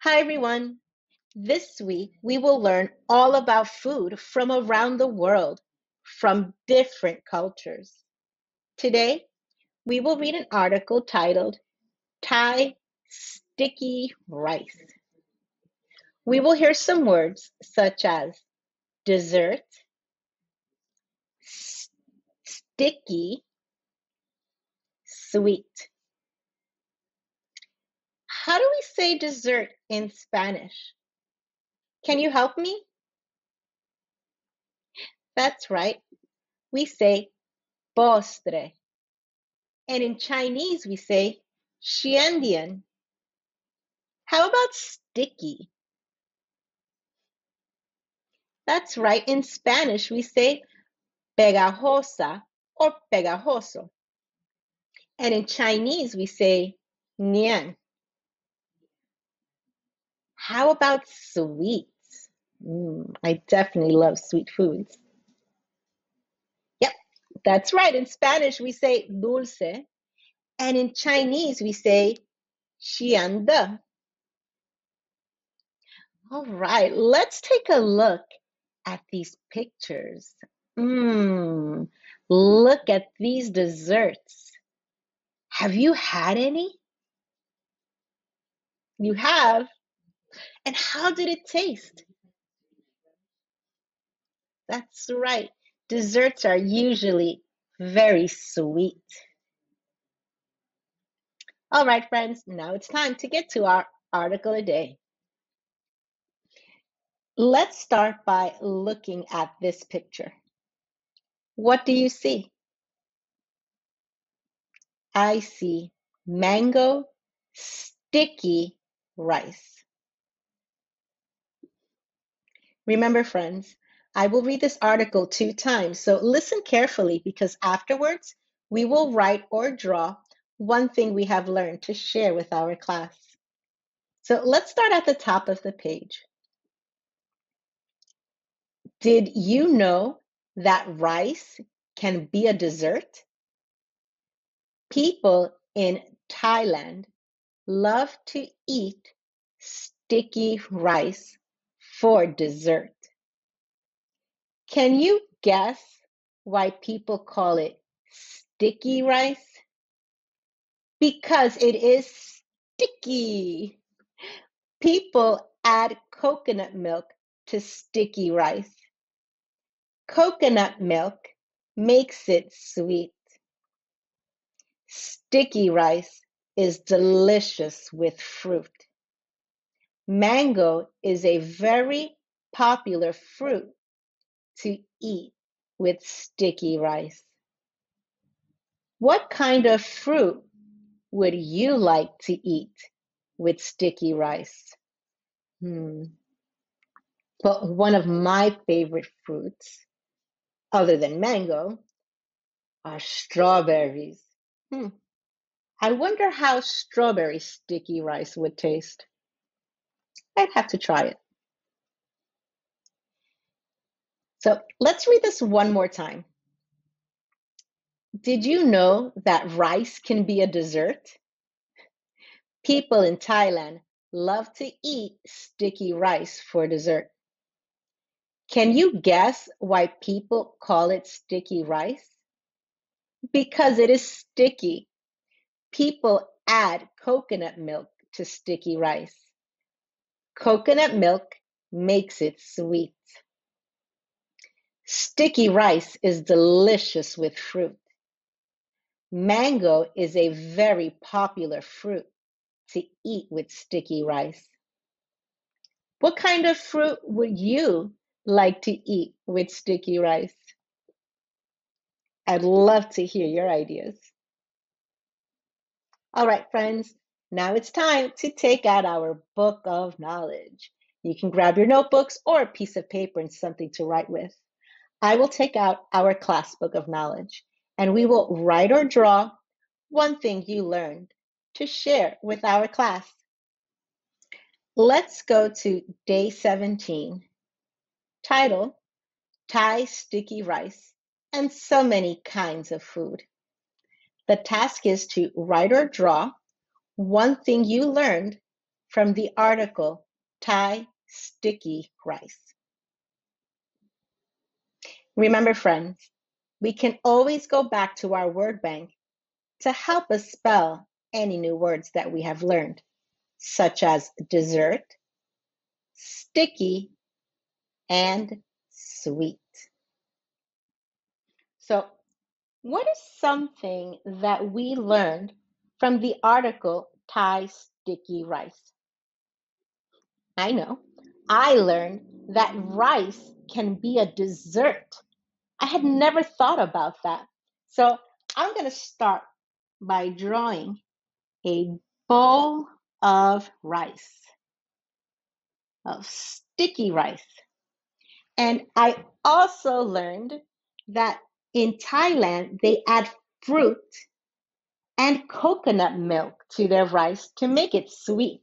Hi, everyone. This week, we will learn all about food from around the world, from different cultures. Today, we will read an article titled Thai Sticky Rice. We will hear some words such as dessert, sticky, sweet. How do we say dessert in Spanish? Can you help me? That's right. We say postre. And in Chinese, we say xiandian. How about sticky? That's right. In Spanish, we say pegajosa or pegajoso. And in Chinese, we say nian. How about sweets? Mm, I definitely love sweet foods. Yep, that's right. In Spanish, we say dulce. And in Chinese, we say xiande. All right, let's take a look at these pictures. Mmm, look at these desserts. Have you had any? You have? And how did it taste? That's right. Desserts are usually very sweet. All right, friends, now it's time to get to our article a day. Let's start by looking at this picture. What do you see? I see mango sticky rice. Remember, friends, I will read this article two times, so listen carefully because afterwards we will write or draw one thing we have learned to share with our class. So let's start at the top of the page. Did you know that rice can be a dessert? People in Thailand love to eat sticky rice for dessert. Can you guess why people call it sticky rice? Because it is sticky. People add coconut milk to sticky rice. Coconut milk makes it sweet. Sticky rice is delicious with fruit. Mango is a very popular fruit to eat with sticky rice. What kind of fruit would you like to eat with sticky rice? Hmm. But one of my favorite fruits, other than mango, are strawberries. Hmm. I wonder how strawberry sticky rice would taste. I'd have to try it. So let's read this one more time. Did you know that rice can be a dessert? People in Thailand love to eat sticky rice for dessert. Can you guess why people call it sticky rice? Because it is sticky. People add coconut milk to sticky rice. Coconut milk makes it sweet. Sticky rice is delicious with fruit. Mango is a very popular fruit to eat with sticky rice. What kind of fruit would you like to eat with sticky rice? I'd love to hear your ideas. All right, friends, now it's time to take out our book of knowledge. You can grab your notebooks or a piece of paper and something to write with. I will take out our class book of knowledge and we will write or draw one thing you learned to share with our class. Let's go to day 17. Title Thai Sticky Rice and So Many Kinds of Food. The task is to write or draw one thing you learned from the article Thai sticky rice? Remember, friends, we can always go back to our word bank to help us spell any new words that we have learned, such as dessert, sticky, and sweet. So, what is something that we learned from the article Thai Sticky Rice? I know. I learned that rice can be a dessert. I had never thought about that. So, I'm going to start by drawing a bowl of rice, of sticky rice. And I also learned that in Thailand, they add fruit and coconut milk to their rice to make it sweet.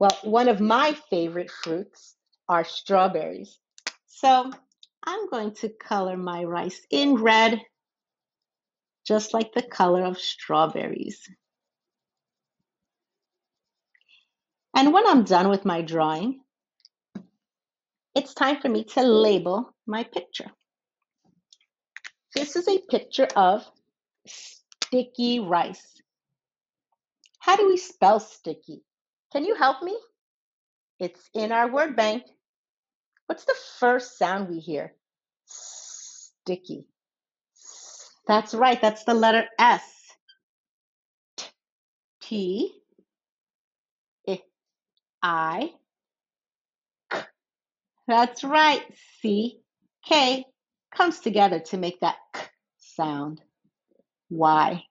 Well, one of my favorite fruits are strawberries. So I'm going to color my rice in red, just like the color of strawberries. And when I'm done with my drawing, it's time for me to label my picture. This is a picture of sticky rice. How do we spell sticky? Can you help me? It's in our word bank. What's the first sound we hear? Sticky. That's right, that's the letter S. T, I, that's right. C, K comes together to make that K sound. Y.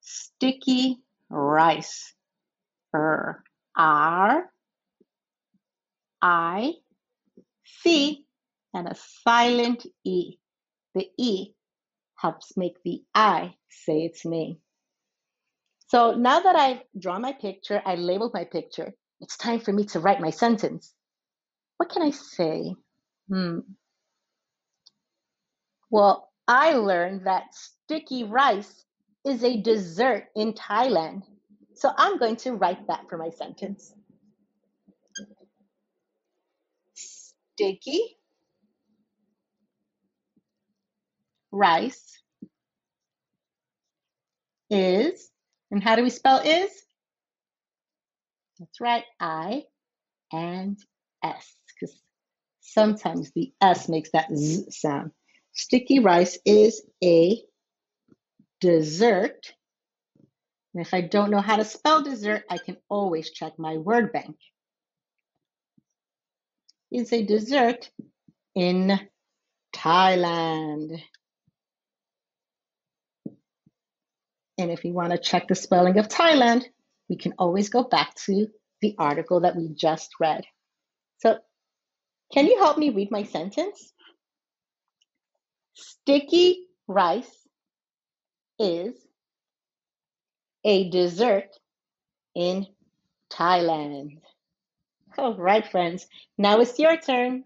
Sticky rice. R. R. I. C. And a silent E. The E helps make the I say its name. So now that I've drawn my picture, I labeled my picture, it's time for me to write my sentence. What can I say? Hmm. Well, I learned that sticky rice is a dessert in Thailand. So I'm going to write that for my sentence. Sticky rice is, and how do we spell is? That's right, I and S, because sometimes the S makes that Z sound. Sticky rice is a dessert. And if I don't know how to spell dessert, I can always check my word bank. It's a dessert in Thailand. And if you want to check the spelling of Thailand, we can always go back to the article that we just read. So, can you help me read my sentence? Sticky rice is a dessert in Thailand. All right, friends. Now it's your turn.